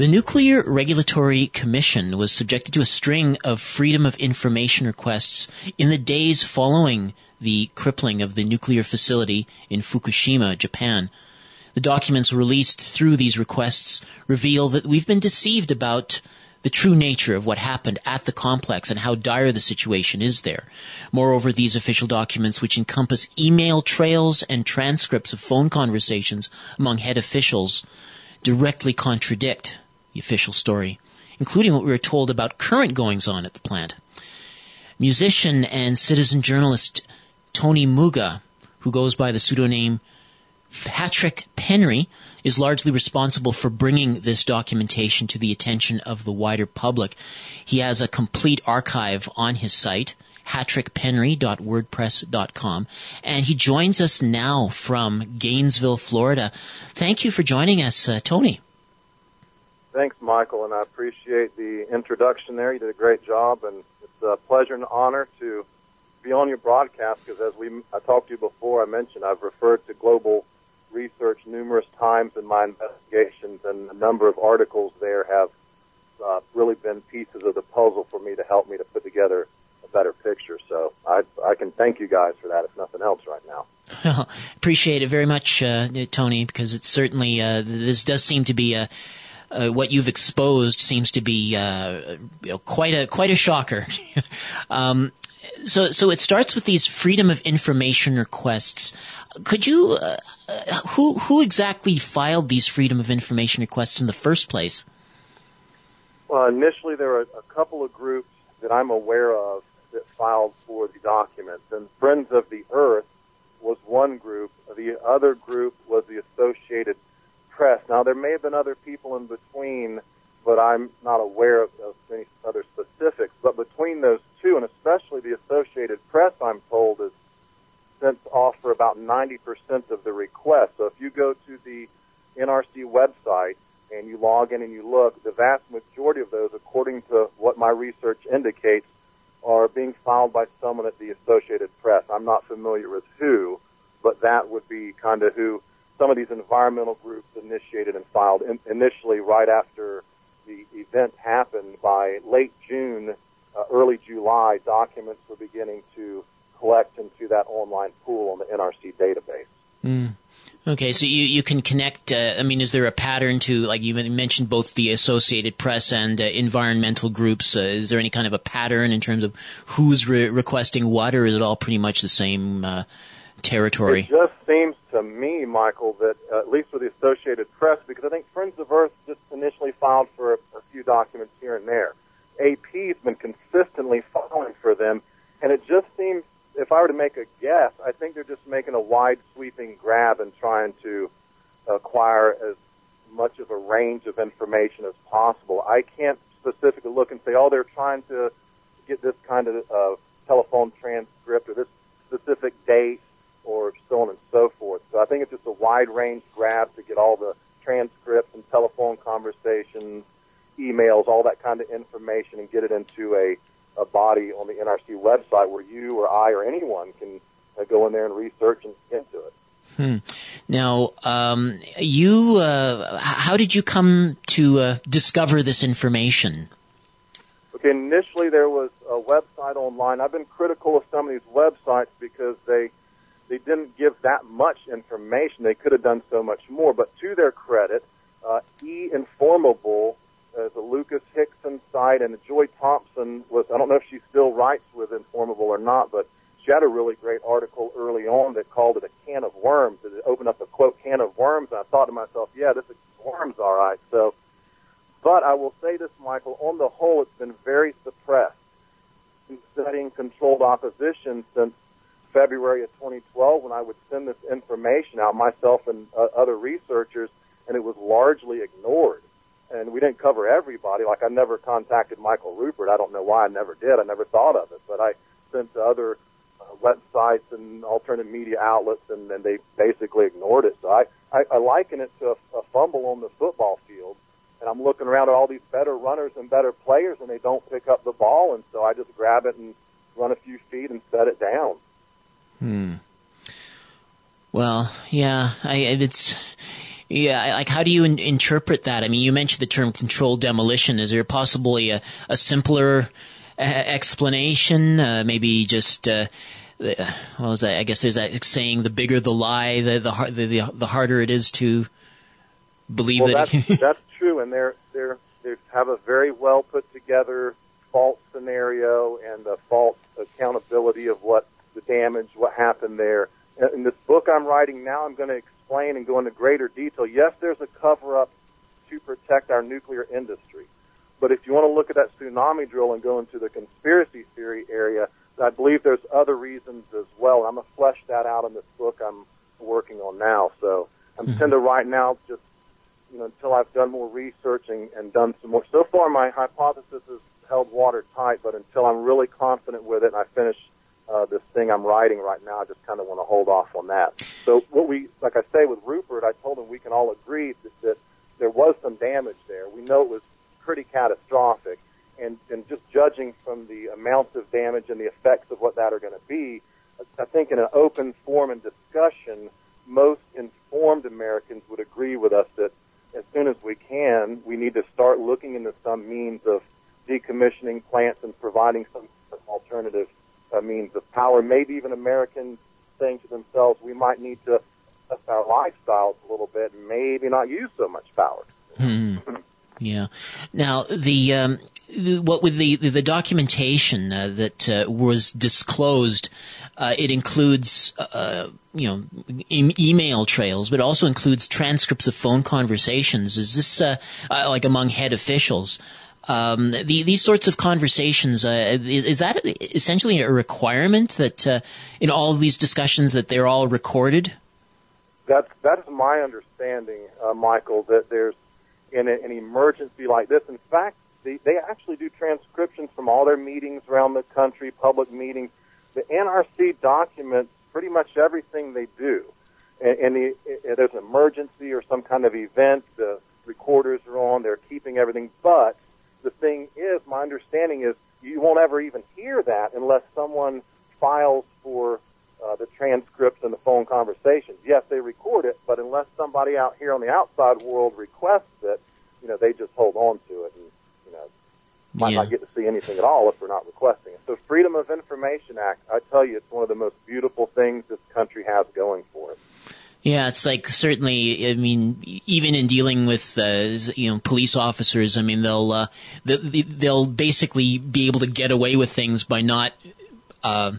The Nuclear Regulatory Commission was subjected to a string of Freedom of Information requests in the days following the crippling of the nuclear facility in Fukushima, Japan. The documents released through these requests reveal that we've been deceived about the true nature of what happened at the complex and how dire the situation is there. Moreover, these official documents, which encompass email trails and transcripts of phone conversations among head officials, directly contradict the official story, including what we were told about current goings on at the plant. Musician and citizen journalist Tony Muga, who goes by the pseudonym Hatrick Penry, is largely responsible for bringing this documentation to the attention of the wider public. He has a complete archive on his site, hatrickpenry.wordpress.com, and he joins us now from Gainesville, Florida. Thank you for joining us, uh, Tony. Thanks, Michael, and I appreciate the introduction there. You did a great job, and it's a pleasure and honor to be on your broadcast because, as we I talked to you before, I mentioned I've referred to global research numerous times in my investigations, and a number of articles there have uh, really been pieces of the puzzle for me to help me to put together a better picture. So I, I can thank you guys for that, if nothing else, right now. Well, appreciate it very much, uh, Tony, because it's certainly uh, this does seem to be a. Uh, what you've exposed seems to be uh, you know, quite a quite a shocker. um, so so it starts with these freedom of information requests. Could you uh, uh, who who exactly filed these freedom of information requests in the first place? Well, initially there were a couple of groups that I'm aware of that filed for the documents, and Friends of the Earth was one group. The other group was the Associated Press. Now there may have been other people in between but I'm not aware of, of any other specifics. But between those two, and especially the Associated Press, I'm told, is sent off for about 90% of the requests. So if you go to the NRC website and you log in and you look, the vast majority of those, according to what my research indicates, are being filed by someone at the Associated Press. I'm not familiar with who, but that would be kind of who some of these environmental groups initiated and filed in, initially right after the event happened, by late June, uh, early July, documents were beginning to collect into that online pool on the NRC database. Mm. Okay, so you, you can connect. Uh, I mean, is there a pattern to, like you mentioned, both the Associated Press and uh, environmental groups? Uh, is there any kind of a pattern in terms of who's re- requesting what, or is it all pretty much the same uh, territory? It just seems to me, Michael, that uh, at least with the Associated Press, because I think Friends of Earth just initially filed for a, a few documents here and there. AP's been consistently filing for them, and it just seems, if I were to make a guess, I think they're just making a wide sweeping grab and trying to acquire as much of a range of information as possible. I can't specifically look and say, oh, they're trying to get this kind of uh, telephone transcript or this specific date or so on and so forth. So I think it's just a wide range grab to get all the transcripts and telephone conversations, emails, all that kind of information and get it into a, a body on the NRC website where you or I or anyone can uh, go in there and research and get into it. Hmm. Now, um, you, uh, how did you come to uh, discover this information? Okay, initially there was a website online. I've been critical of some of these websites because they they didn't give that much information. They could have done so much more. But to their credit, uh, E Informable is a Lucas Hixson site, and Joy Thompson was, I don't know if she still writes with Enformable or not, but she had a really great article early on that called it a can of worms. It opened up a quote can of worms, and I thought to myself, yeah, this is worms, all right. So, but I will say this, Michael, on the whole, it's been very suppressed in studying controlled opposition since February of 2012 when I would send this information out, myself and uh, other researchers, and it was largely ignored. And we didn't cover everybody. Like I never contacted Michael Ruppert. I don't know why I never did. I never thought of it, but I sent to other uh, websites and alternative media outlets, and, and they basically ignored it. So I, I, I liken it to a, a fumble on the football field. And I'm looking around at all these better runners and better players, and they don't pick up the ball. And so I just grab it and run a few feet and set it down. Hmm. Well, yeah, I, it's Yeah, like how do you in- interpret that? I mean, you mentioned the term controlled demolition. Is there possibly a, a simpler uh, explanation? Uh, maybe just uh, what was that? I guess there's that saying: the bigger the lie, the the the, the, the harder it is to believe well, that. That's, that's true, and they're they're they have a very well put together false scenario and the false accountability of what the damage, what happened there. In this book I'm writing now, I'm going to explain and go into greater detail. Yes, there's a cover up to protect our nuclear industry. But if you want to look at that tsunami drill and go into the conspiracy theory area, I believe there's other reasons as well. I'm going to flesh that out in this book I'm working on now. So I'm mm-hmm. tend to right now just, you know, until I've done more research and, and done some more. So far, my hypothesis is held watertight, but until I'm really confident with it and I finish uh, this thing I'm writing right now, I just kind of want to hold off on that. So what we, like I say with Ruppert, I told him we can all agree that, that there was some damage there. We know it was pretty catastrophic. And, and just judging from the amounts of damage and the effects of what that are going to be, I think in an open forum and discussion, most informed Americans would agree with us that as soon as we can, we need to start looking into some means of decommissioning plants and providing some alternative uh, means of power. Maybe even Americans saying to themselves, we might need to adjust our lifestyles a little bit and maybe not use so much power. Hmm. Yeah. Now the. Um, what with the the, documentation uh, that uh, was disclosed, uh, it includes uh, you know e- email trails, but also includes transcripts of phone conversations. Is this uh, uh, like among head officials? Um, the, these sorts of conversations uh, is, is, that essentially a requirement that uh, in all of these discussions that they're all recorded? That's that's my understanding, uh, Michael. That there's in a, an emergency like this. In fact, they, they actually do transcriptions from all their meetings around the country, public meetings. The NRC documents pretty much everything they do. And, and the, if there's an emergency or some kind of event, the recorders are on. They're keeping everything, but the thing is, my understanding is you won't ever even hear that unless someone files for uh, the transcripts and the phone conversations. Yes, they record it, but unless somebody out here on the outside world requests it, you know, they just hold on to it and, you know, might yeah. not get to see anything at all if they're not requesting it. So Freedom of Information Act, I tell you, it's one of the most beautiful things this country has going for it. Yeah, it's like certainly. I mean, even in dealing with uh, you know police officers, I mean they'll uh, they'll basically be able to get away with things by not. Uh,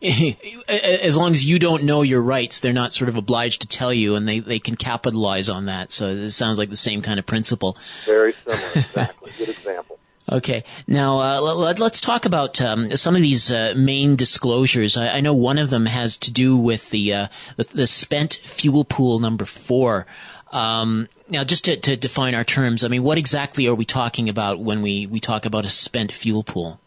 as long as you don't know your rights, they're not sort of obliged to tell you, and they, they can capitalize on that. So it sounds like the same kind of principle. Very similar, exactly. Good example. Okay. Now, uh, let, us talk about um, some of these uh, main disclosures. I, I, know one of them has to do with the uh, the, the, spent fuel pool number four. Um, now, just to, to, define our terms, I mean, what exactly are we talking about when we, we talk about a spent fuel pool?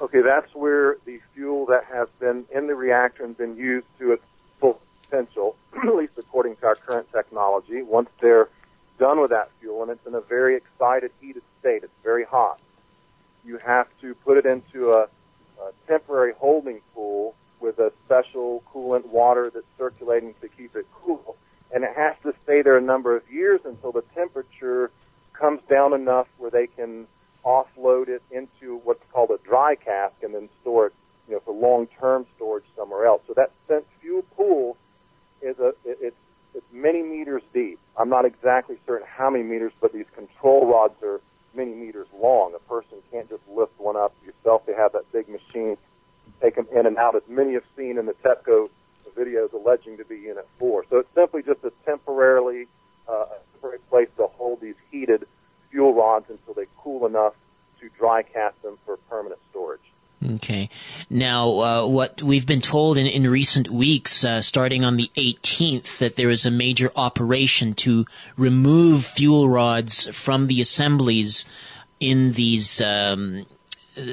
Okay, that's where the fuel that has been in the reactor and been used to its full potential, at least according to our current technology, once they're done with that fuel and it's in a very excited, heated state. It's very hot. You have to put it into a, a temporary holding pool with a special coolant water that's circulating to keep it cool. And it has to stay there a number of years until the temperature comes down enough where they can offload it into what's called a dry cask and then store it, you know, for long-term storage somewhere else. So that spent fuel pool is a, it, it's many meters deep. I'm not exactly certain how many meters, but these control rods are many meters long. A person can't just lift one up yourself. They have that big machine, take them in and out, as many have seen in the TEPCO videos alleging to be Unit 4. So it's simply just a temporarily uh, place to hold these heated fuel rods until they cool enough to dry cast them for permanent storage. Okay. Now, uh, what we've been told in, in recent weeks, uh, starting on the 18th, that there is a major operation to remove fuel rods from the assemblies in these um,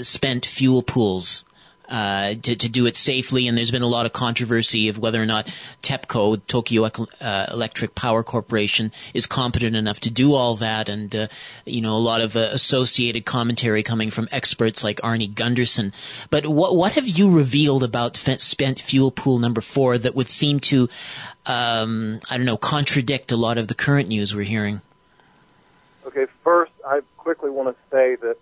spent fuel pools. Uh, to, to do it safely. And there's been a lot of controversy of whether or not TEPCO, Tokyo uh, Electric Power Corporation, is competent enough to do all that. And, uh, you know, a lot of uh, associated commentary coming from experts like Arnie Gundersen. But what, what have you revealed about spent fuel pool number four that would seem to, um, I don't know, contradict a lot of the current news we're hearing? Okay, first, I quickly want to say that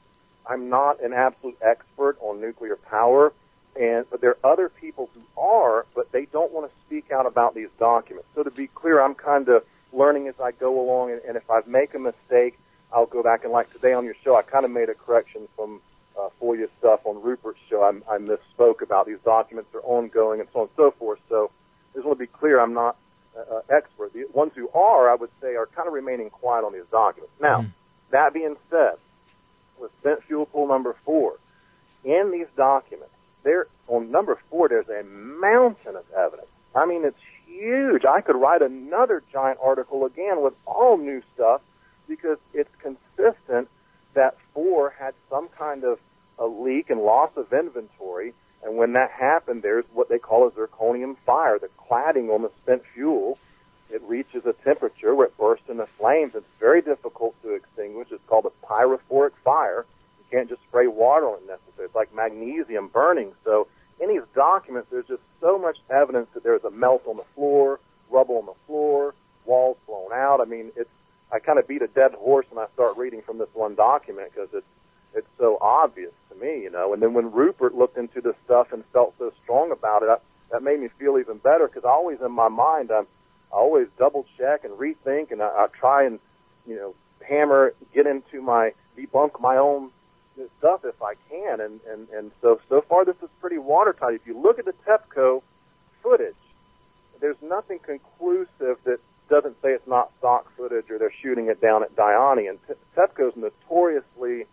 I'm not an absolute expert on nuclear power, and but there are other people who are, but they don't want to speak out about these documents. So to be clear, I'm kind of learning as I go along, and, and if I make a mistake, I'll go back and like today on your show, I kind of made a correction from uh, FOIA stuff on Ruppert's show. I, I misspoke about these documents are ongoing and so on and so forth. So I just want to be clear, I'm not uh, uh, expert. The ones who are, I would say, are kind of remaining quiet on these documents. Now, mm. that being said, with spent fuel pool number four, in these documents, there on number four, there's a mountain of evidence. I mean, it's huge. I could write another giant article again with all new stuff because it's consistent that four had some kind of a leak and loss of inventory. And when that happened, there's what they call a zirconium fire. The cladding on the spent fuel, it reaches a temperature where it bursts into flames. It's very difficult to extinguish. It's called a pyrophoric fire. You can't just spray water on it necessarily. It's like magnesium burning. So in these documents, there's just so much evidence that there's a melt on the floor, rubble on the floor, walls blown out. I mean, it's I kind of beat a dead horse when I start reading from this one document because it's it's so obvious to me, you know. And then when Ruppert looked into this stuff and felt so strong about it, I, that made me feel even better because always in my mind I'm I always double check and rethink and I, I try and you know hammer get into my debunk my own stuff if I can and and and so so far this is pretty watertight. If you look at the TEPCO footage, there's nothing conclusive that doesn't say it's not stock footage or they're shooting it down at Daini. And TEPCO's notoriously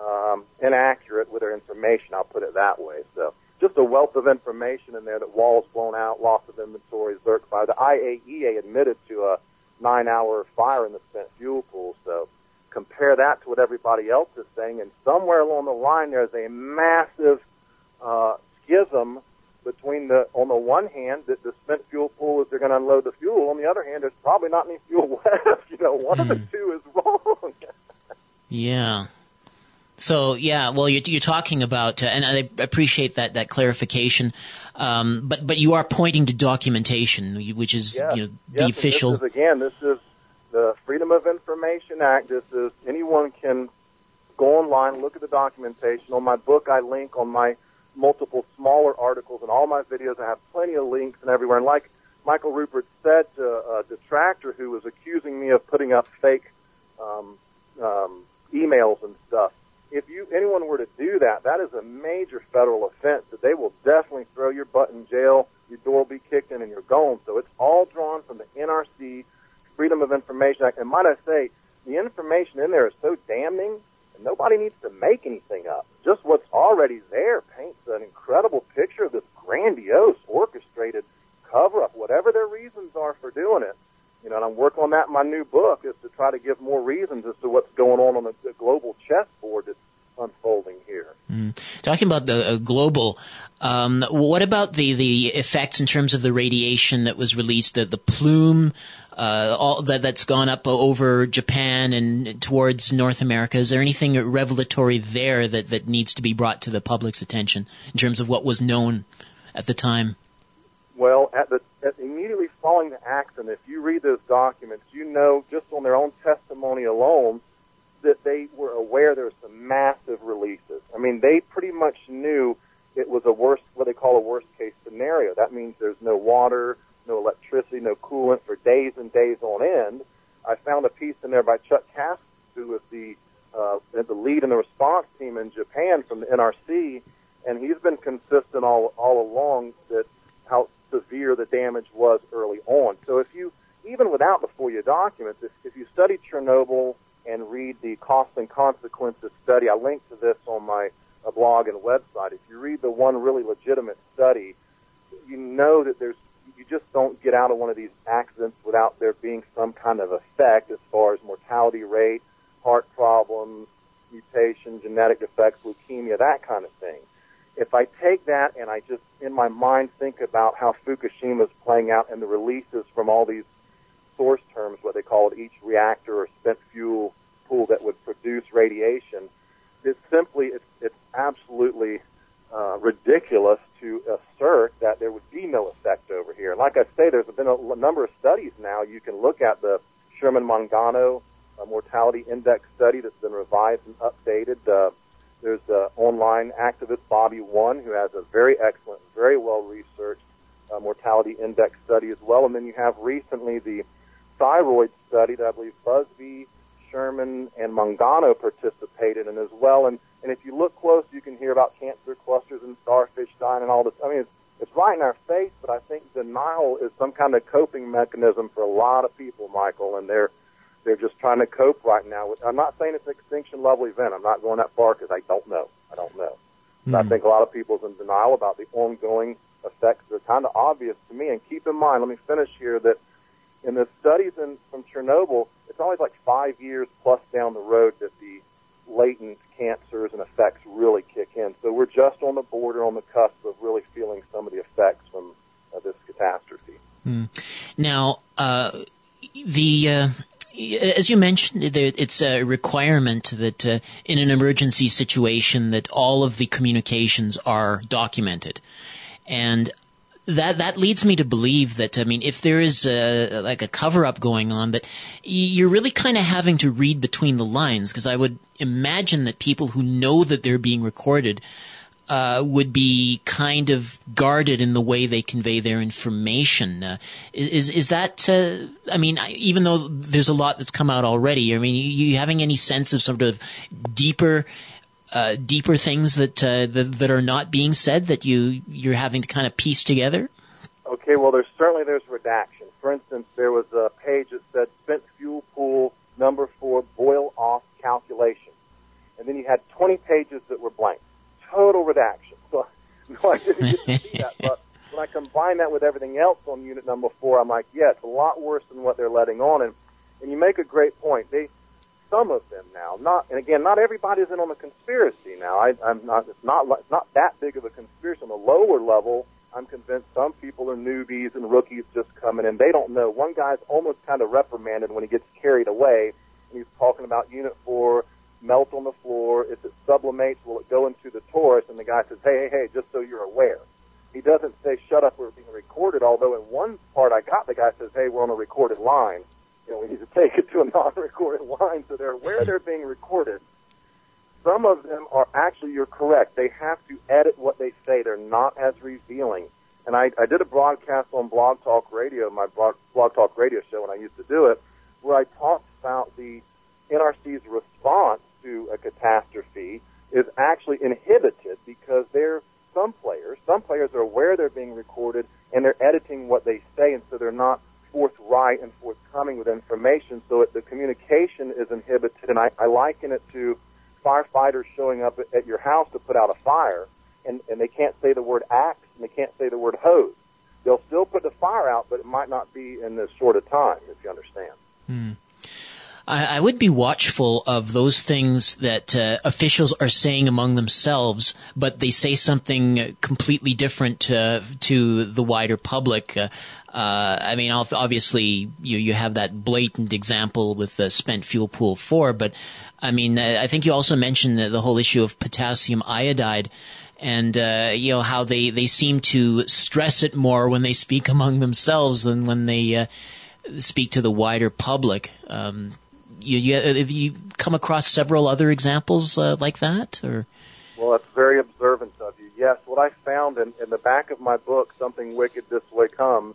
um, inaccurate with their information. I'll put it that way. So just a wealth of information in there that walls blown out, loss of inventory, Zirc fire. The IAEA admitted to a nine-hour fire in the spent fuel pool. So compare that to what everybody else is saying, and somewhere along the line there's a massive uh, schism between the on the one hand that the spent fuel pool is they're going to unload the fuel. On the other hand, there's probably not any fuel left. You know, one mm. of the hmm. two is wrong. yeah. So yeah, well, you're, you're talking about, uh, and I appreciate that that clarification. Um, but but you are pointing to documentation, which is yes. you know, the official. This is, again, this is the Freedom of Information Act. This is anyone can go online, look at the documentation. On my book, I link on my multiple smaller articles and all my videos. I have plenty of links and everywhere. And like Michael Ruppert said to a detractor who was accusing me of putting up fake um, um, emails and stuff, if you anyone were to do that, that is a major federal offense that they will definitely throw your butt in jail. Your door will be kicked in and you're gone. So it's all drawn from the NRC Freedom of Information Act. And might I say, the information in there is so damning and Nobody needs to make anything up. Just what's already there paints an incredible picture of this grandiose, orchestrated cover up, whatever their reasons are for doing it. You know, and I'm working on that in my new book is to try to give more reasons as to what's going on on the, the global chessboard that's unfolding here. Mm. Talking about the uh, global, um, what about the, the effects in terms of the radiation that was released, the, the plume uh, all that that's gone up over Japan and towards North America. Is there anything revelatory there that, that needs to be brought to the public's attention in terms of what was known at the time? Well, at the at immediately following the accident, if you read those documents, you know just on their own testimony alone that they were aware there was some massive releases. I mean, they pretty much knew it was a worst, what they call a worst case scenario. That means there's no water, no electricity, no coolant for days and days on end. I found a piece in there by Chuck Cass, who was the uh, the lead in the response team in Japan from the NRC, and he's been consistent all all along that how severe the damage was early on. So if you even without the FOIA documents, if, if you study Chernobyl and read the cost and consequences study, I link to this on my uh, blog and website. If you read the one really legitimate study, you know that there's you just don't get out of one of these accidents without there being some kind of effect as far as mortality rate, heart problems, mutation, genetic defects, leukemia, that kind of thing. if I take that and I just in my mind think about how Fukushima is playing out and the releases from all these source terms, what they call it, each reactor or spent fuel pool that would produce radiation, it's simply it's, it's absolutely uh, ridiculous to assert that there would be no effect over here. Like I say, there's been a, a number of studies now. You can look at the Sherman Mangano uh, mortality index study that's been revised and updated. Uh, there's an online activist, Bobby One, who has a very excellent, very well researched uh, mortality index study as well. And then you have recently the thyroid study that I believe Busby, Sherman, and Mangano participated in as well. And, and if you look close, you can hear about cancer clusters and starfish dying and all this. I mean, it's right in our face, but I think denial is some kind of coping mechanism for a lot of people, Michael, and they're they're just trying to cope right now. I'm not saying it's an extinction level event. I'm not going that far because I don't know. I don't know. Mm. But I hmm. think a lot of people are in denial about the ongoing effects. They're kind of obvious to me. And keep in mind, let me finish here that in the studies in, from Chernobyl, it's always like five years plus down the road that the latent cancers and effects really kick in. So we're just on the border, on the cusp of really feeling some of the effects from uh, this catastrophe. Mm. Now, uh, the uh, as you mentioned, it's a requirement that uh, in an emergency situation that all of the communications are documented, and that that leads me to believe that I mean, if there is a, like a cover up going on, that you're really kind of having to read between the lines because I would imagine that people who know that they're being recorded uh, would be kind of guarded in the way they convey their information. Uh, is is that? Uh, I mean, even though there's a lot that's come out already, I mean, you, you having any sense of sort of deeper? Uh, deeper things that, uh, that that are not being said that you you're having to kind of piece together. Okay, well, there's certainly there's redaction. For instance, there was a page that said spent fuel pool number four boil off calculation, and then you had 20 pages that were blank total redaction. So no, I didn't get to see that. But when I combine that with everything else on unit number four, I'm like, yeah, it's a lot worse than what they're letting on. And and you make a great point. They some of them not and again, not everybody's in on the conspiracy now. I, I'm not. It's not. It's not that big of a conspiracy on the lower level. I'm convinced some people are newbies and rookies just coming in. They don't know. One guy's almost kind of reprimanded when he gets carried away. And he's talking about Unit 4 melt on the floor. If it sublimates, will it go into the torus? And the guy says, hey, hey, hey, just so you're aware. He doesn't say, shut up, we're being recorded, although in one part I got, the guy says, hey, we're on a recorded line. You know, we need to take it to a non-recorded line so they're aware they're being recorded. Some of them are actually, you're correct, they have to edit what they say. They're not as revealing. And I, I did a broadcast on Blog Talk Radio, my blog, blog Talk Radio show when I used to do it, where I talked about the NRC's response to a catastrophe is actually inhibited because there are some players, some players are aware they're being recorded and they're editing what they say, and so they're not forthright and forthcoming with information. So it, the communication is inhibited, and I, I liken it to firefighters showing up at, your house to put out a fire, and, and they can't say the word axe and they can't say the word hose. They'll still put the fire out, but it might not be in this short a time, if you understand. Hmm. I, I would be watchful of those things that uh, officials are saying among themselves, but they say something completely different uh, to the wider public. Uh, uh I mean, obviously, you you have that blatant example with the spent fuel pool four, but I mean, I think you also mentioned the, the whole issue of potassium iodide and uh, you know how they, they seem to stress it more when they speak among themselves than when they uh, speak to the wider public. Um, you, you, have you come across several other examples uh, like that, or? Well, that's very observant of you. Yes, what I found in, in the back of my book, "Something Wicked This Way Comes,"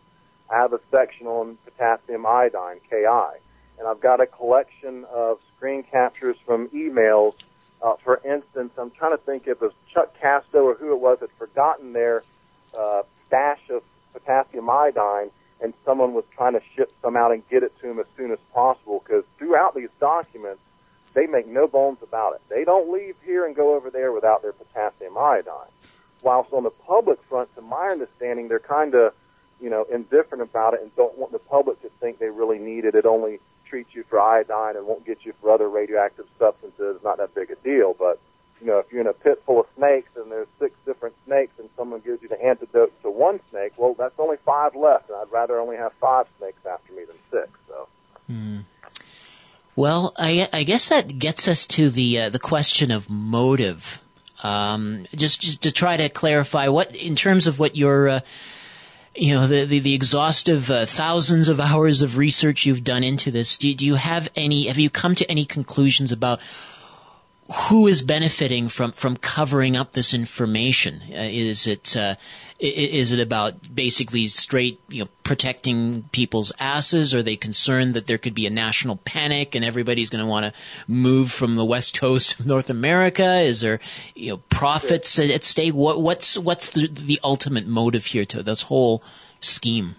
I have a section on potassium iodine (Ki), and I've got a collection of screen captures from emails. Uh, for instance, I'm trying to think if it was Chuck Casto or who it was had forgotten their uh, stash of potassium iodine and someone was trying to ship some out and get it to them as soon as possible because throughout these documents, they make no bones about it. They don't leave here and go over there without their potassium iodine. Whilst on the public front, to my understanding, they're kind of, you know, indifferent about it and don't want the public to think they really need it. It only treats you for iodine and won't get you for other radioactive substances. Not that big a deal, but you know, if you're in a pit full of snakes and there's six different snakes and someone gives you the antidote to one snake, well, that's only five left, and I'd rather only have five snakes after me than six. So. Hmm. Well, I, I, guess that gets us to the uh, the question of motive. Um, just, just to try to clarify what, in terms of what your uh, you know the the, the exhaustive uh, thousands of hours of research you've done into this do, do you have any have you come to any conclusions about who is benefiting from from covering up this information? Uh, is it uh, is it about basically straight you know protecting people's asses? Are they concerned that there could be a national panic and everybody's going to want to move from the west coast of North America? Is there you know profits at, at stake? What what's what's the, the ultimate motive here to this whole scheme?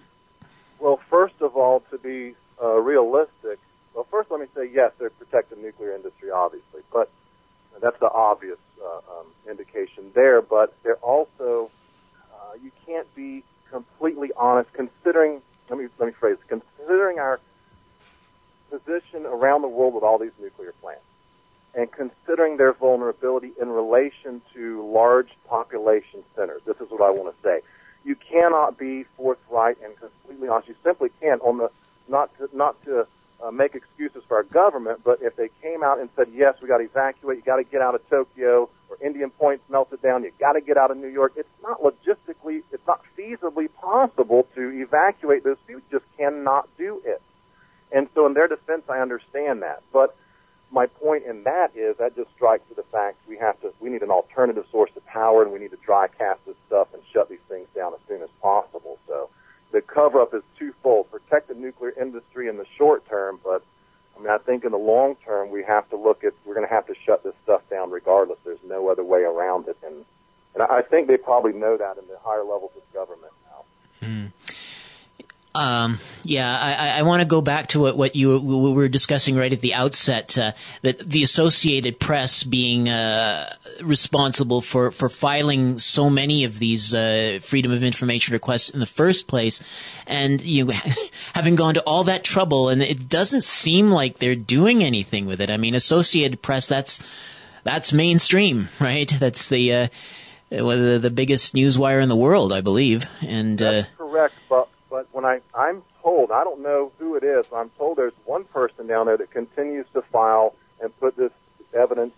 Well, first of all, to be uh, realistic, well, first let me say yes, they're protecting the nuclear industry, obviously, but that's the obvious uh, um, indication there. But they're also uh, you can't be completely honest considering. Let me let me phrase considering our position around the world with all these nuclear plants, and considering their vulnerability in relation to large population centers. This is what I want to say. You cannot be forthright and completely honest. You simply can't on the not to, not to uh, make excuses for our government, but if they came out and said, yes, we got to evacuate, you got to get out of Tokyo, or Indian Point's melted down, you got to get out of New York, it's not logistically, it's not feasibly possible to evacuate those people. You just cannot do it. And so in their defense, I understand that. But my point in that is that just strikes to the fact we have to, we need an alternative source of power and we need to dry cast this stuff and shut these things down as soon as possible. So the cover up is twofold protect the nuclear industry in the short term, but I mean, I think in the long term, we have to look at, we're going to have to shut this stuff down regardless. There's no other way around it. And, and I think they probably know that in the higher levels of government now. Hmm. Um, yeah, I, I want to go back to what, what you we were discussing right at the outset. Uh, that the Associated Press being uh, responsible for, for filing so many of these uh, freedom of information requests in the first place, and you know, having gone to all that trouble, and it doesn't seem like they're doing anything with it. I mean, Associated Press that's that's mainstream, right? That's the uh, the, the biggest news wire in the world, I believe, and that's correct, but but when I, I'm told, I don't know who it is, I'm told there's one person down there that continues to file and put this evidence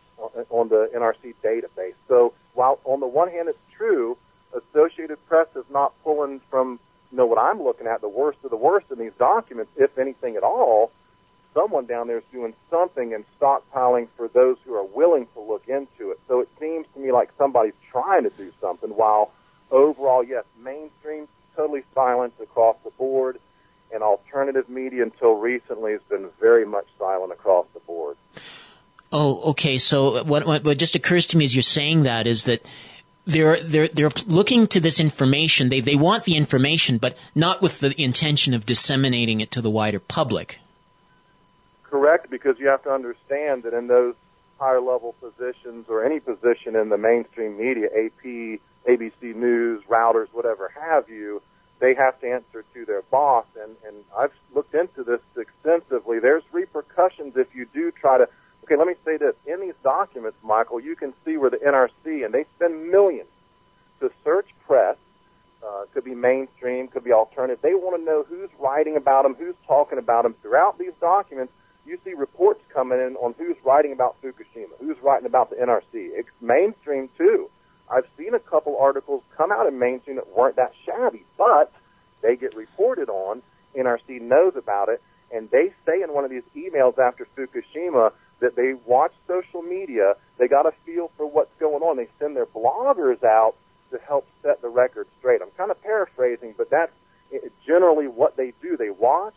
on the NRC database. So while on the one hand it's true, Associated Press is not pulling from, you know, what I'm looking at, the worst of the worst in these documents, if anything at all, someone down there is doing something and stockpiling for those who are willing to look into it. So it seems to me like somebody's trying to do something while overall, yes, mainstream totally silent across the board, and alternative media until recently has been very much silent across the board. Oh, okay. So what, what, what just occurs to me as you're saying that is that they're they're they're looking to this information. They they want the information, but not with the intention of disseminating it to the wider public. Correct, because you have to understand that in those higher level positions or any position in the mainstream media, AP, ABC News, Reuters, whatever have you, have to answer to their boss. And, and I've looked into this extensively. There's repercussions if you do try to. Okay, let me say this. In these documents, Michael, you can see where the NRC, and they spend millions to search press, uh, could be mainstream, could be alternative. They want to know who's writing about them, who's talking about them. Throughout these documents, you see reports coming in on who's writing about Fukushima, who's writing about the NRC. It's mainstream too. I've seen a couple articles come out in mainstream that weren't that shabby, but they get reported on. NRC knows about it, and they say in one of these emails after Fukushima that they watch social media. They got a feel for what's going on. They send their bloggers out to help set the record straight. I'm kind of paraphrasing, but that's generally what they do. They watch,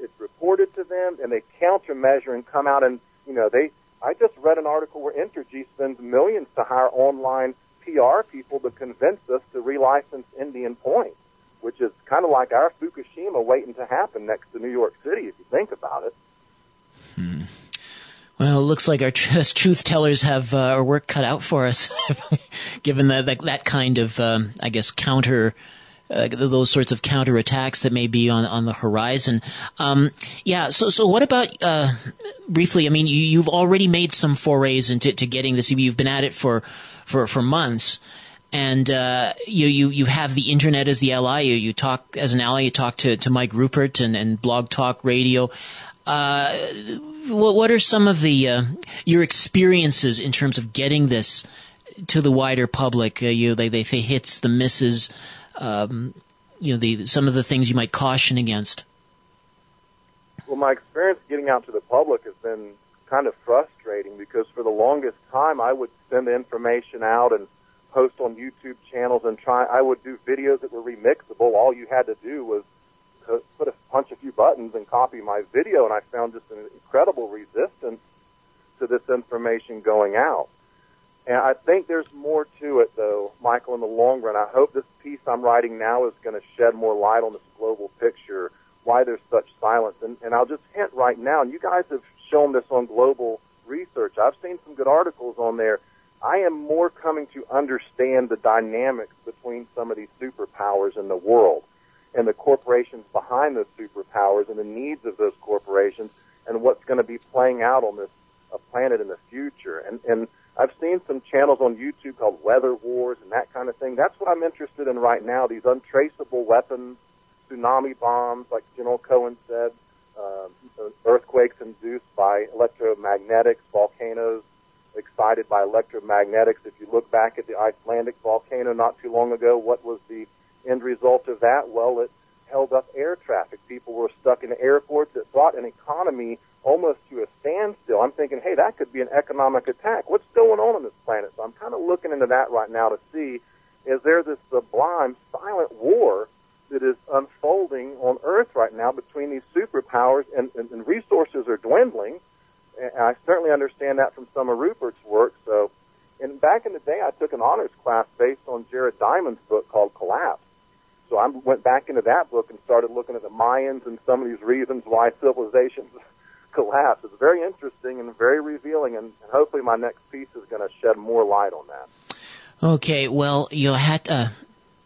it's reported to them, and they countermeasure and come out and, you know, they, I just read an article where Entergy spends millions to hire online PR people to convince us to relicense Indian Point, which is kind of like our Fukushima waiting to happen next to New York City, if you think about it. Hmm. Well, it looks like our tr- truth tellers have uh, our work cut out for us, given that, that, that kind of, um, I guess, counter. Uh, those sorts of counterattacks that may be on on the horizon. Um, yeah. So so what about uh, briefly? I mean, you, have already made some forays into to getting this. You've been at it for for for months. And uh, you, you you have the internet as the ally. You, you talk as an ally. You talk to, to Mike Ruppert and, and Blog Talk Radio. Uh, what, what are some of the uh, your experiences in terms of getting this to the wider public? Uh, you they they hits the misses. Um, you know the some of the things you might caution against. Well, my experience getting out to the public has been kind of frustrating because for the longest time I would send the information out and post on YouTube channels and try. I would do videos that were remixable. All you had to do was put a punch a few buttons and copy my video, and I found just an incredible resistance to this information going out. And I think there's more to it, though, Michael, in the long run. I hope this piece I'm writing now is going to shed more light on this global picture, why there's such silence. And, and I'll just hint right now, and you guys have shown this on global research. I've seen some good articles on there. I am more coming to understand the dynamics between some of these superpowers in the world and the corporations behind those superpowers and the needs of those corporations and what's going to be playing out on this uh, planet in the future. And, and I've seen some channels on YouTube called Weather Wars and that kind of thing. That's what I'm interested in right now. These untraceable weapons, tsunami bombs, like General Cohen said, uh, earthquakes induced by electromagnetics, volcanoes excited by electromagnetics. If you look back at the Icelandic volcano not too long ago, what was the end result of that? Well, it held up air traffic. People were stuck in airports. It brought an economy almost to a standstill. I'm thinking, hey, that could be an economic attack. What's going on on this planet? So I'm kind of looking into that right now to see is there this sublime silent war that is unfolding on Earth right now between these superpowers and, and, and resources are dwindling. And I certainly understand that from some of Ruppert's work. So, and back in the day, I took an honors class based on Jared Diamond's book called Collapse. So I went back into that book and started looking at the Mayans and some of these reasons why civilizations collapse. It's very interesting and very revealing, and hopefully my next piece is going to shed more light on that. Okay, well, you had uh,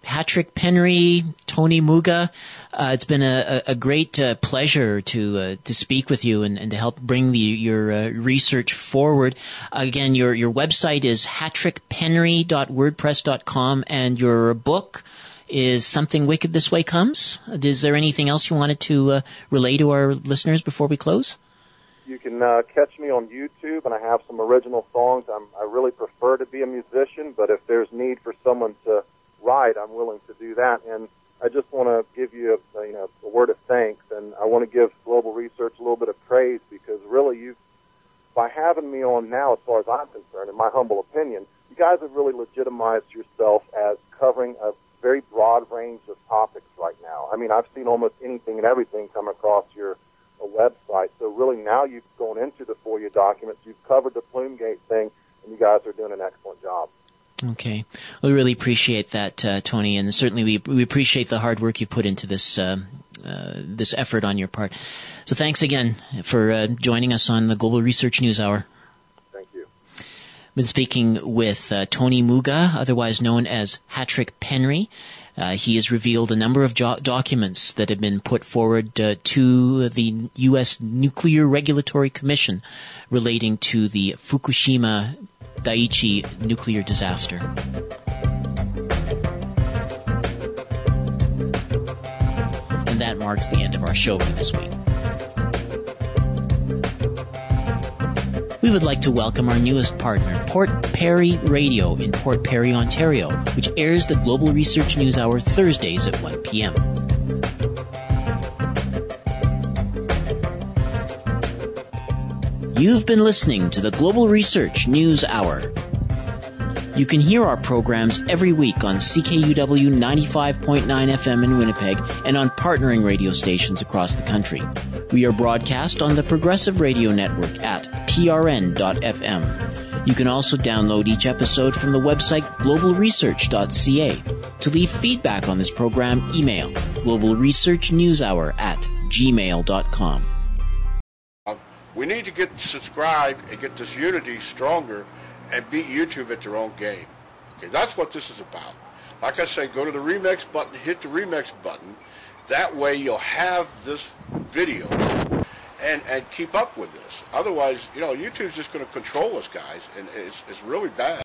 Hatrick Penry, Tony Muga. Uh, it's been a, a great uh, pleasure to uh, to speak with you and, and to help bring the, your uh, research forward. Again, your your website is hatrickpenry.wordpress.com, and your book is something wicked this way comes. Is there anything else you wanted to uh, relay to our listeners before we close? You can uh, catch me on YouTube, and I have some original songs. I'm, I really prefer to be a musician, but if there's need for someone to write, I'm willing to do that. And I just want to give you a, you know a word of thanks, and I want to give Global Research a little bit of praise because really you, by having me on now, as far as I'm concerned, in my humble opinion, you guys have really legitimized yourself as covering a very broad range of topics right now. I mean, I've seen almost anything and everything come across your a website. So really now you've gone into the FOIA documents, you've covered the Plumegate thing, and you guys are doing an excellent job. Okay, we really appreciate that, uh, Tony, and certainly we we appreciate the hard work you put into this uh, uh, this effort on your part. So thanks again for uh, joining us on the Global Research News Hour. Thank you. Been speaking with uh, Tony Muga, otherwise known as Hatrick Penry. Uh, he has revealed a number of jo- documents that have been put forward uh, to the U.S. Nuclear Regulatory Commission relating to the Fukushima Daiichi nuclear disaster. And that marks the end of our show for this week. We would like to welcome our newest partner, Port Perry Radio in Port Perry, Ontario, which airs the Global Research News Hour Thursdays at 1 p.m. You've been listening to the Global Research News Hour. You can hear our programs every week on CKUW 95.9 FM in Winnipeg and on partnering radio stations across the country. We are broadcast on the Progressive Radio Network at prn.fm. You can also download each episode from the website globalresearch.ca. To leave feedback on this program, email globalresearchnewshour at gmail.com. We need to get subscribed and get this unity stronger and beat YouTube at their own game. Okay, that's what this is about. Like I say, go to the remix button, hit the remix button. That way you'll have this video and, and keep up with this. Otherwise, you know, YouTube's just going to control us, guys, and it's, it's really bad.